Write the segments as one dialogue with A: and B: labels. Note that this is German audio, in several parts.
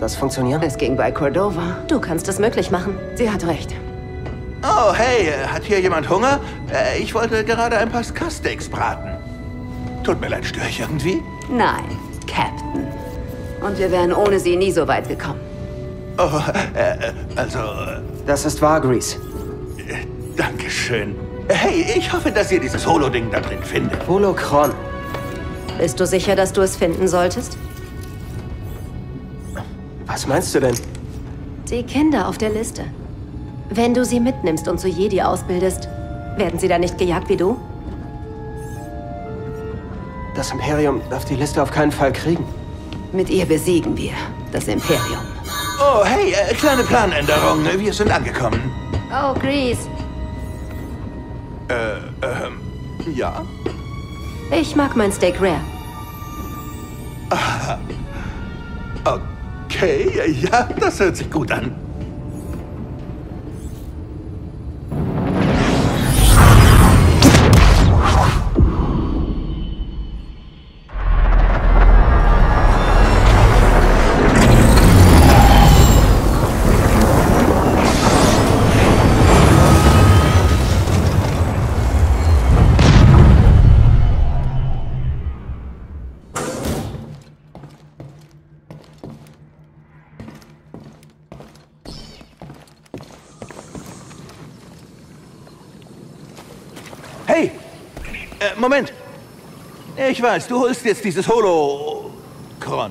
A: Wird das funktionieren?
B: Es ging bei Cordova. Du kannst es möglich machen. Sie hat recht.
C: Oh, hey, äh, hat hier jemand Hunger? Äh, Ich wollte gerade ein paar Skasteaks braten. Tut mir leid, störe ich irgendwie?
B: Nein, Captain. Und wir wären ohne sie nie so weit gekommen.
C: Oh, äh, äh, also,
A: Das ist wahr, Grease.
C: Dankeschön. Hey, ich hoffe, dass ihr dieses Holo-Ding da drin findet.
A: Holocron.
B: Bist du sicher, dass du es finden solltest?
A: Was meinst du denn?
B: Die Kinder auf der Liste. Wenn du sie mitnimmst und zu Jedi ausbildest, werden sie dann nicht gejagt wie du?
A: Das Imperium darf die Liste auf keinen Fall kriegen.
B: Mit ihr besiegen wir das Imperium.
C: Oh, hey, äh, kleine Planänderung. Wir sind angekommen.
B: Oh, Grease.
C: Äh, ähm, ja?
B: Ich mag mein Steak rare.
C: Okay, ja, das hört sich gut an. Hey! Äh, Moment! Ich weiß, du holst jetzt dieses Holokron.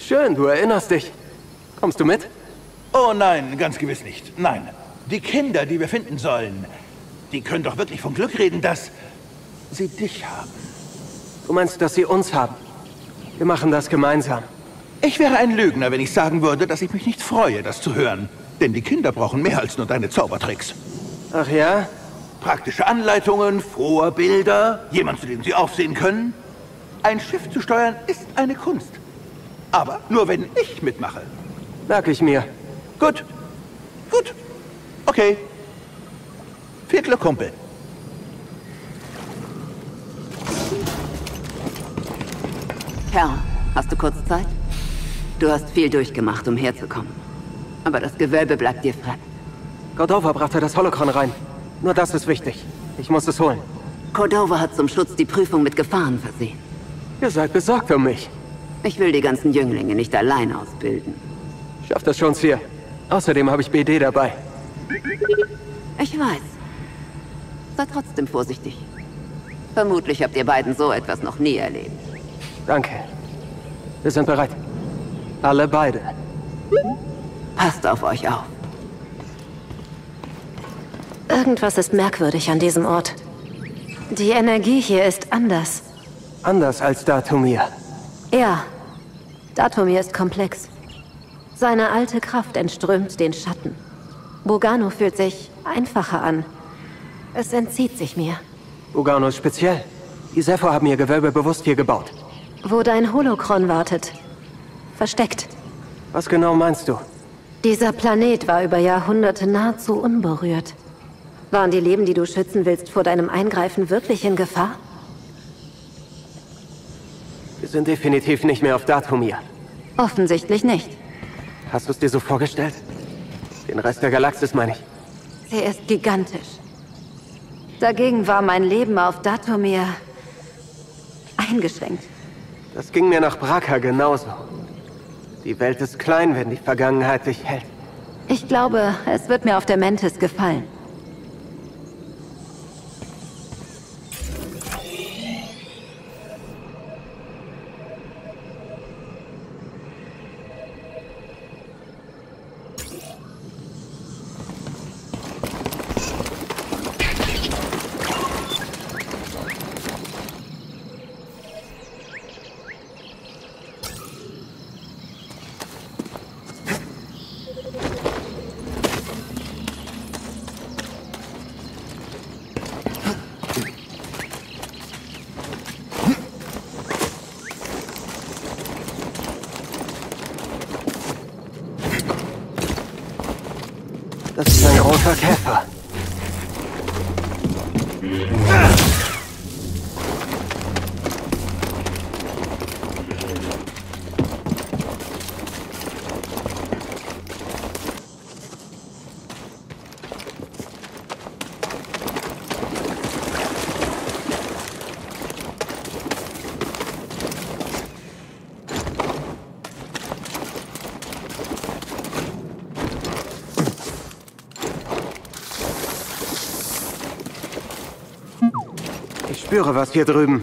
A: Schön, du erinnerst dich. Kommst du mit?
C: Oh nein, ganz gewiss nicht. Nein. Die Kinder, die wir finden sollen, die können doch wirklich von Glück reden, dass sie dich haben.
A: Du meinst, dass sie uns haben? Wir machen das gemeinsam.
C: Ich wäre ein Lügner, wenn ich sagen würde, dass ich mich nicht freue, das zu hören. Denn die Kinder brauchen mehr als nur deine Zaubertricks.
A: Ach ja?
C: Praktische Anleitungen, Vorbilder, jemand, zu dem sie aufsehen können. Ein Schiff zu steuern ist eine Kunst. Aber nur wenn ich mitmache.
A: Merk ich mir.
C: Gut. Gut. Okay. Viel Glück, Kumpel.
B: Kerl, hast du kurz Zeit? Du hast viel durchgemacht, um herzukommen. Aber das Gewölbe bleibt dir fremd.
A: Cordova brachte das Holocron rein. Nur das ist wichtig. Ich muss es holen.
B: Cordova hat zum Schutz die Prüfung mit Gefahren versehen.
A: Ihr seid besorgt um mich.
B: Ich will die ganzen Jünglinge nicht allein ausbilden.
A: Schafft das schon, Sir. Außerdem habe ich BD dabei.
B: Ich weiß. Sei trotzdem vorsichtig. Vermutlich habt ihr beiden so etwas noch nie erlebt.
A: Danke. Wir sind bereit. Alle beide.
B: Passt auf euch auf. Irgendwas ist merkwürdig an diesem Ort. Die Energie hier ist anders.
A: Anders als Datumir.
B: Ja, Datumir ist komplex. Seine alte Kraft entströmt den Schatten. Bogano fühlt sich einfacher an. Es entzieht sich mir.
A: Ugano ist speziell. Die Sepho haben ihr Gewölbe bewusst hier gebaut.
B: Wo dein Holokron wartet. Versteckt.
A: Was genau meinst du?
B: Dieser Planet war über Jahrhunderte nahezu unberührt. Waren die Leben, die du schützen willst, vor deinem Eingreifen wirklich in Gefahr?
A: Wir sind definitiv nicht mehr auf Datumir.
B: Offensichtlich nicht.
A: Hast du es dir so vorgestellt? Den Rest der Galaxis meine ich.
B: Sie ist gigantisch. Dagegen war mein Leben auf Datumir eingeschränkt.
A: Das ging mir nach Braka genauso. Die Welt ist klein, wenn die Vergangenheit dich hält.
B: Ich glaube, es wird mir auf der Mentis gefallen.
A: Spüre was hier drüben.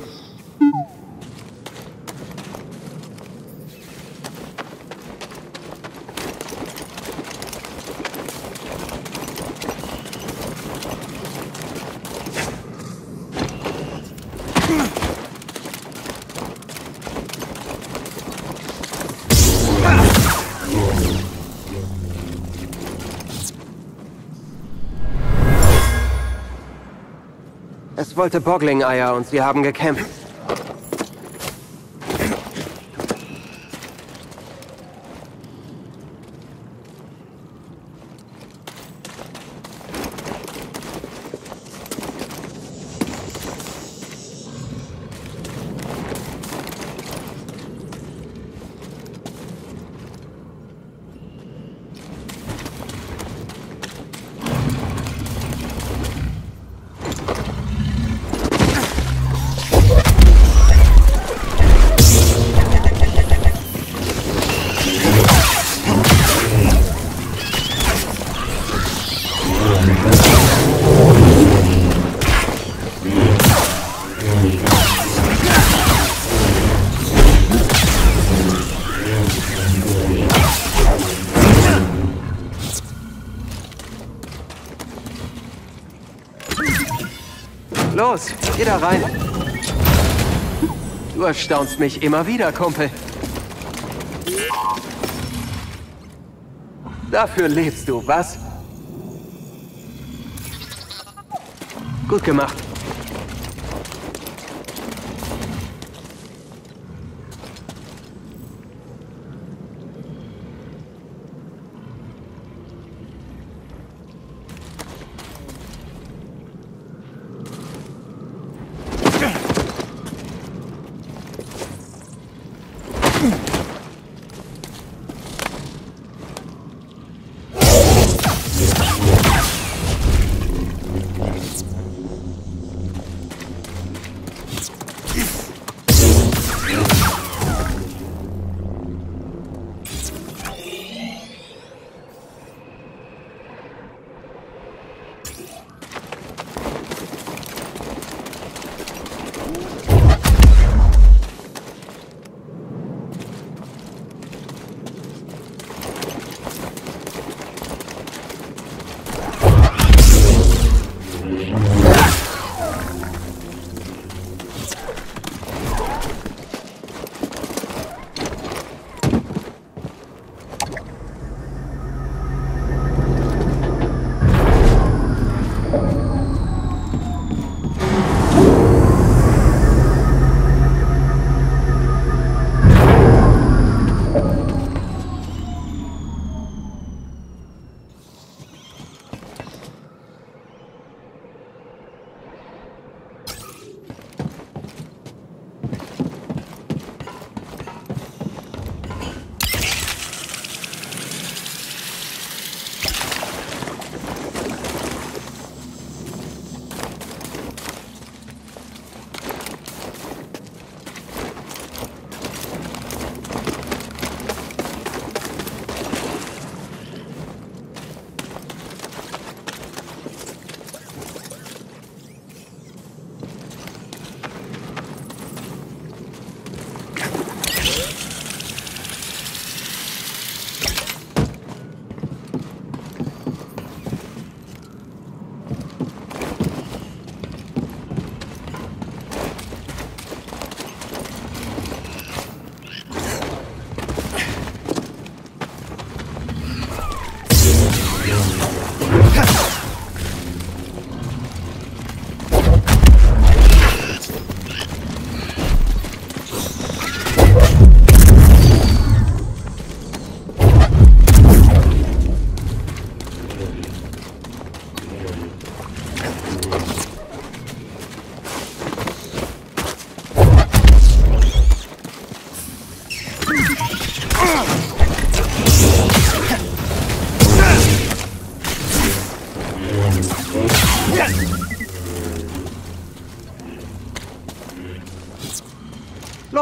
A: Wollte Boggling-Eier und sie haben gekämpft. Los, geh da rein. Du erstaunst mich immer wieder, Kumpel. Dafür lebst du, was? Gut gemacht.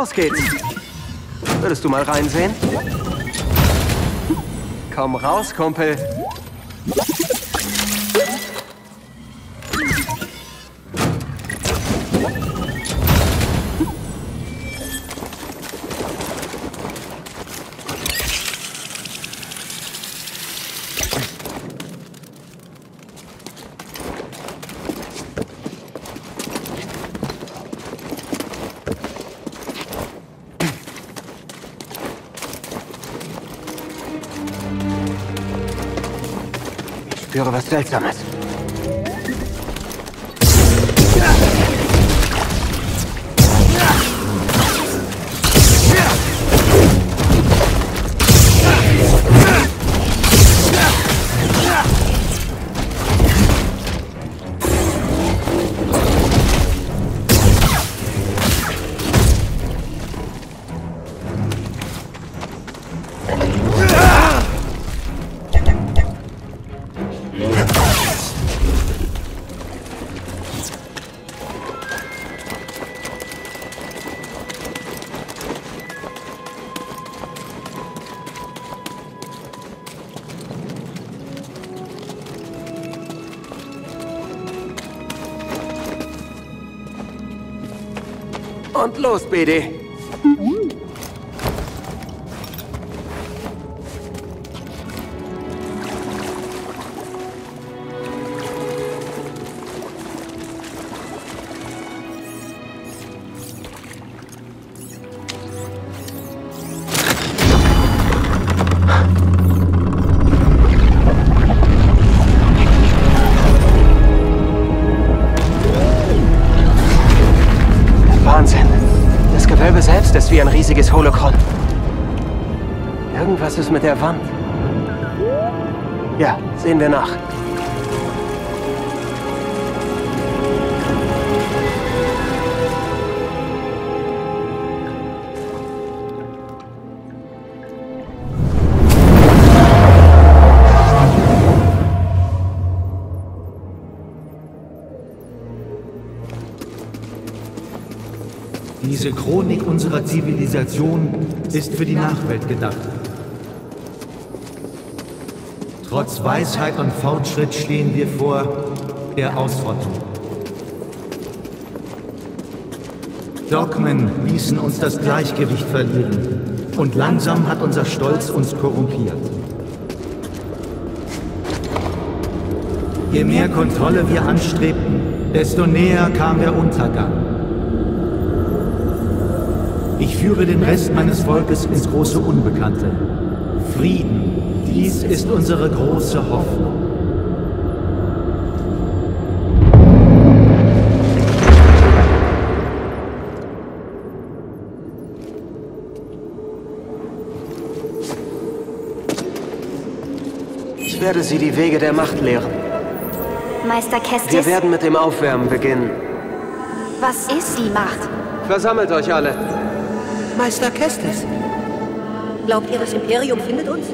A: Los geht's. Würdest du mal reinsehen? Komm raus, Kumpel. Spüre was Seltsames. Und los, BD. Wie ein riesiges Holocron. Irgendwas ist mit der Wand. Ja, sehen wir nach.
D: Diese Chronik unserer Zivilisation ist für die Nachwelt gedacht. Trotz Weisheit und Fortschritt stehen wir vor der Ausrottung. Dogmen ließen uns das Gleichgewicht verlieren und langsam hat unser Stolz uns korrumpiert. Je mehr Kontrolle wir anstrebten, desto näher kam der Untergang. Ich führe den Rest meines Volkes ins große Unbekannte. Frieden, dies ist unsere große Hoffnung.
A: Ich werde Sie die Wege der Macht lehren.
E: Meister
A: Wir
E: Kestis,
A: werden mit dem Aufwärmen beginnen.
E: was ist die Macht?
A: Versammelt euch alle.
F: Meister Kestis. Glaubt ihr, das Imperium findet uns?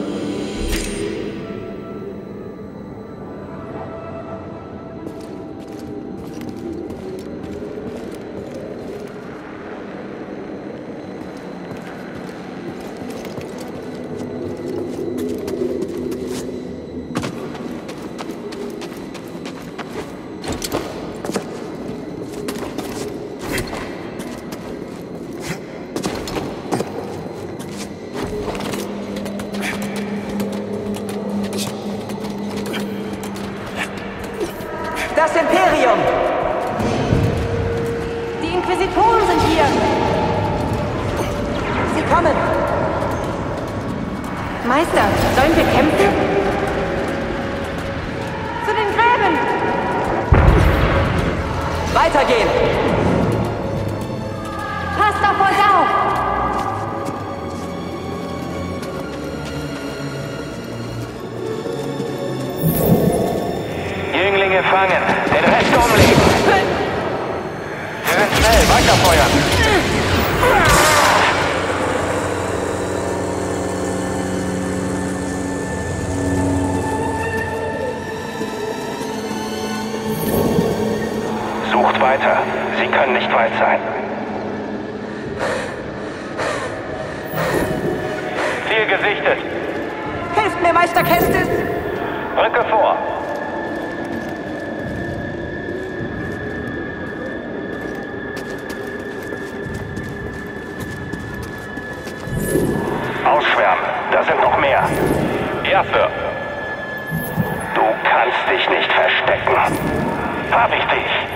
G: hab ich dich.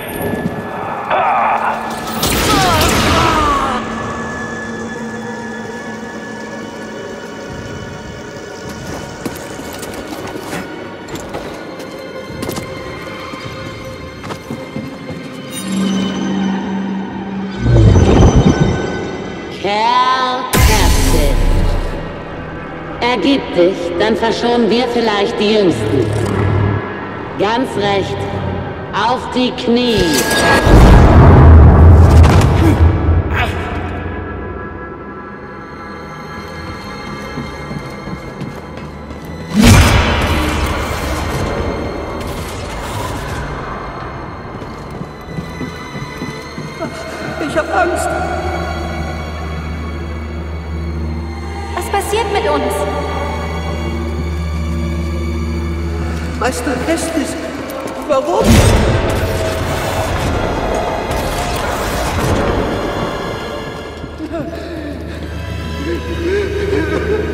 H: Ergib dich, dann verschonen wir vielleicht die Jüngsten. Ganz recht. Auf die Knie.
I: Ich hab Angst.
E: Was passiert mit uns?
I: Meister Kestis, favor.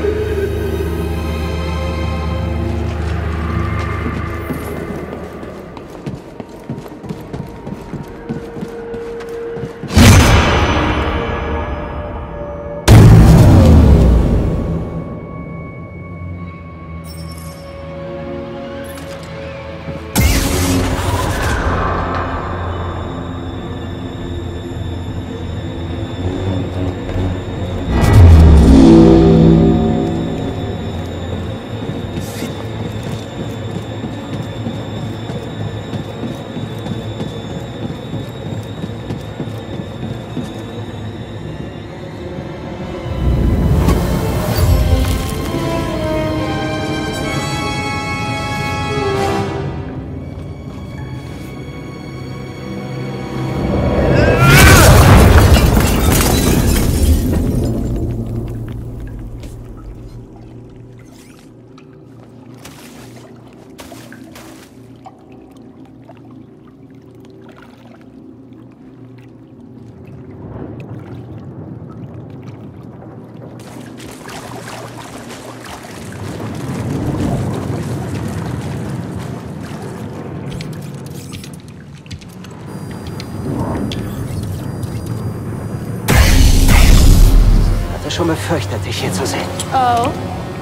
A: Hatte schon befürchtet, dich hier zu sehen.
J: Oh,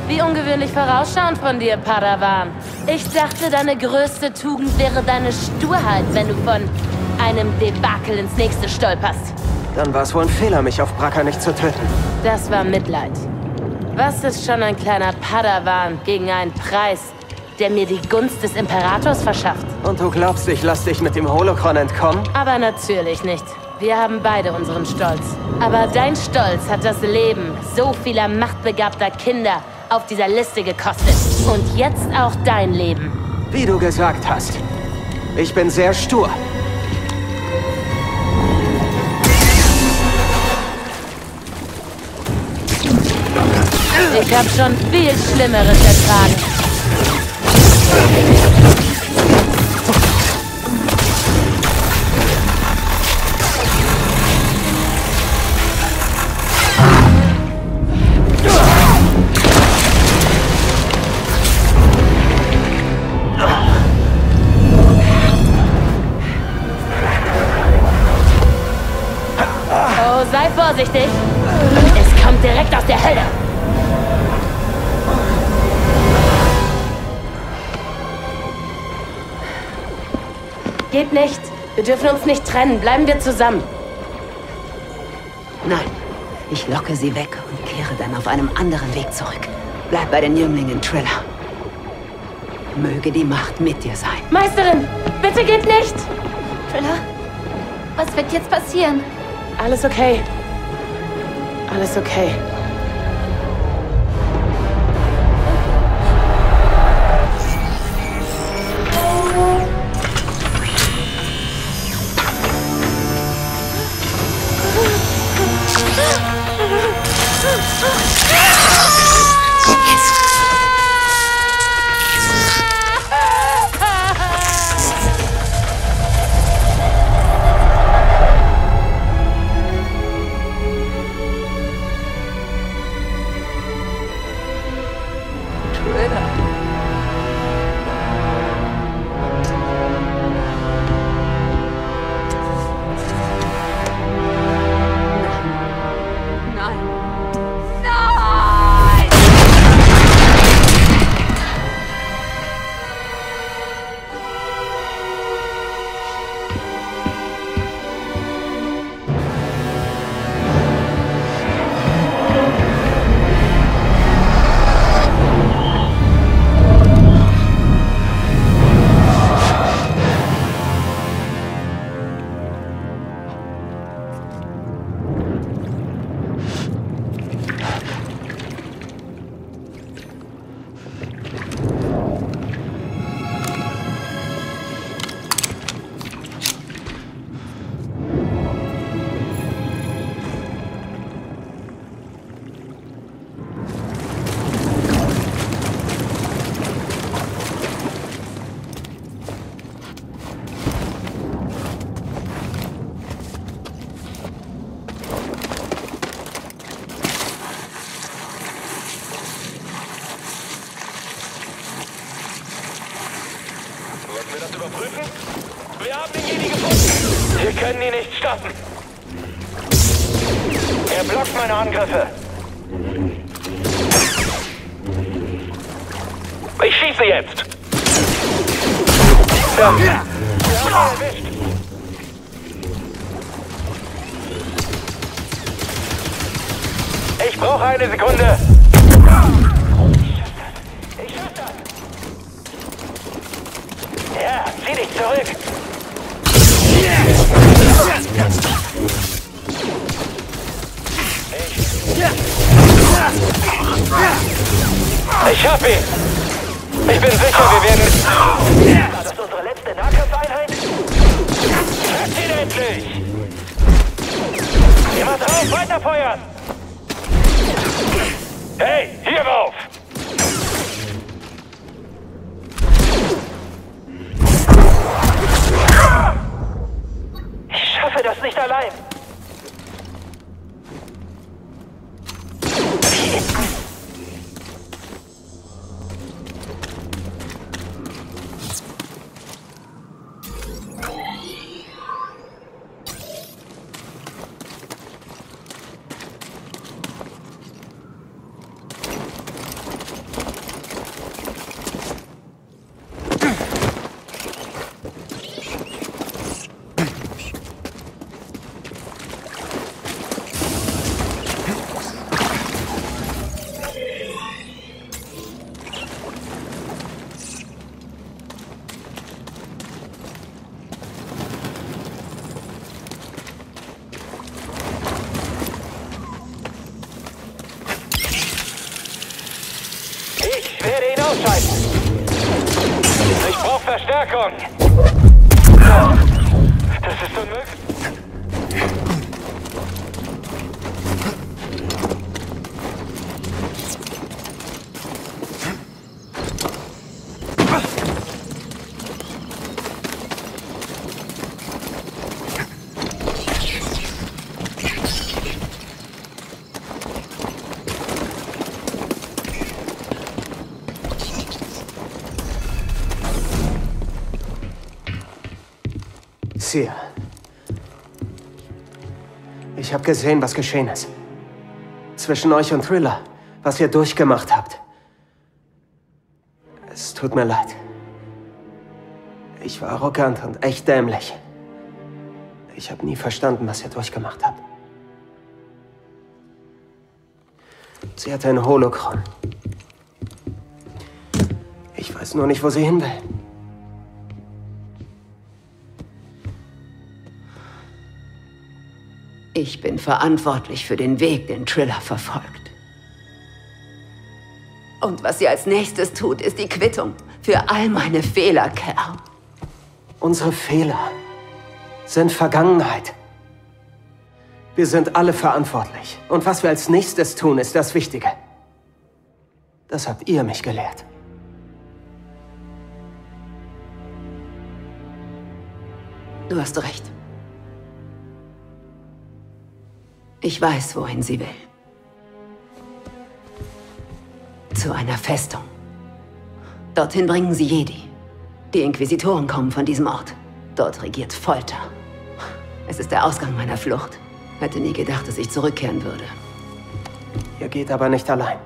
J: wie ungewöhnlich vorausschauend von dir, Padawan. Ich dachte, deine größte Tugend wäre deine Sturheit, wenn du von einem Debakel ins nächste stolperst.
A: Dann war es wohl ein Fehler, mich auf Bracker nicht zu töten.
J: Das war Mitleid. Was ist schon ein kleiner Padawan gegen einen Preis, der mir die Gunst des Imperators verschafft?
A: Und du glaubst, ich lass dich mit dem Holocron entkommen?
J: Aber natürlich nicht. Wir haben beide unseren Stolz. Aber dein Stolz hat das Leben so vieler machtbegabter Kinder auf dieser Liste gekostet. Und jetzt auch dein Leben.
A: Wie du gesagt hast. Ich bin sehr stur.
J: Ich habe schon viel Schlimmeres ertragen. Dürfen uns nicht trennen. Bleiben wir zusammen.
K: Nein, ich locke sie weg und kehre dann auf einem anderen Weg zurück. Bleib bei den Jünglingen, Triller. Möge die Macht mit dir sein.
J: Meisterin, bitte geht nicht.
E: Triller, was wird jetzt passieren?
J: Alles okay. Alles okay.
F: Ah! überprüfen? Wir haben den Jedi gefunden. Wir können ihn nicht stoppen. Er blockt meine Angriffe. Ich schieße jetzt. Ja. Wir haben ihn erwischt. Ich brauche eine Sekunde. Ich schaff das. Ja, zieh dich Ich hab ihn. Ich bin sicher, wir werden...
A: Sia. Ich habe gesehen, was geschehen ist. Zwischen euch und Thriller, was ihr durchgemacht habt. Es tut mir leid. Ich war arrogant und echt dämlich. Ich habe nie verstanden, was ihr durchgemacht habt. Sie hatte ein Holokron. Ich weiß nur nicht, wo sie hin will.
K: Ich bin verantwortlich für den Weg, den Triller verfolgt. Und was sie als nächstes tut, ist die Quittung für all meine Fehler, Kerl.
A: Unsere Fehler sind Vergangenheit. Wir sind alle verantwortlich. Und was wir als nächstes tun, ist das Wichtige. Das habt ihr mich gelehrt.
K: Du hast recht. Ich weiß, wohin sie will. Zu einer Festung. Dorthin bringen sie Jedi. Die Inquisitoren kommen von diesem Ort. Dort regiert Folter. Es ist der Ausgang meiner Flucht. Hätte nie gedacht, dass ich zurückkehren würde.
A: Ihr geht aber nicht allein.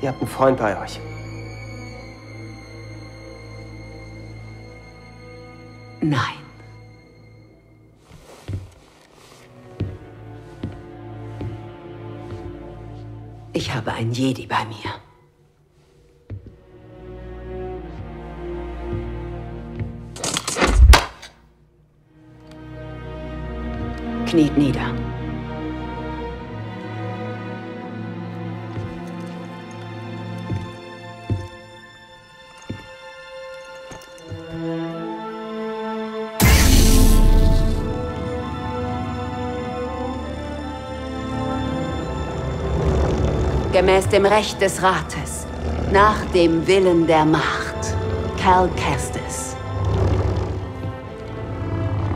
A: Ihr habt einen Freund bei euch.
K: Nein. Ich habe ein Jedi bei mir. Kniet nieder. Gemäß dem Recht des Rates, nach dem Willen der Macht, Cal Kestis.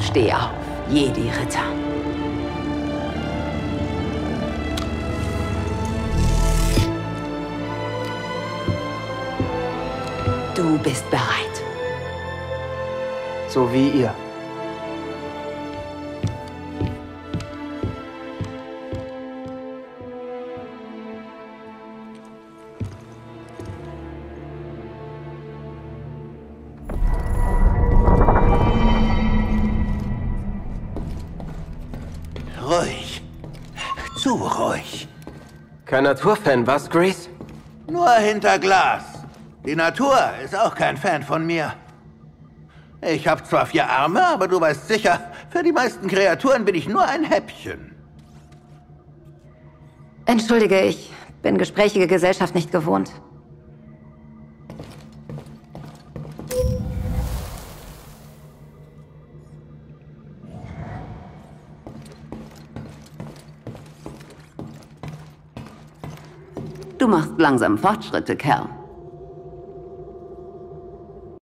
K: Steh auf, Jedi-Ritter. Du bist bereit.
A: So wie ihr. Kein Naturfan, was, Grace?
C: Nur hinter Glas. Die Natur ist auch kein Fan von mir. Ich habe zwar vier Arme, aber du weißt sicher, für die meisten Kreaturen bin ich nur ein Häppchen.
B: Entschuldige, ich bin gesprächige Gesellschaft nicht gewohnt.
K: Machst langsam Fortschritte, Kerl.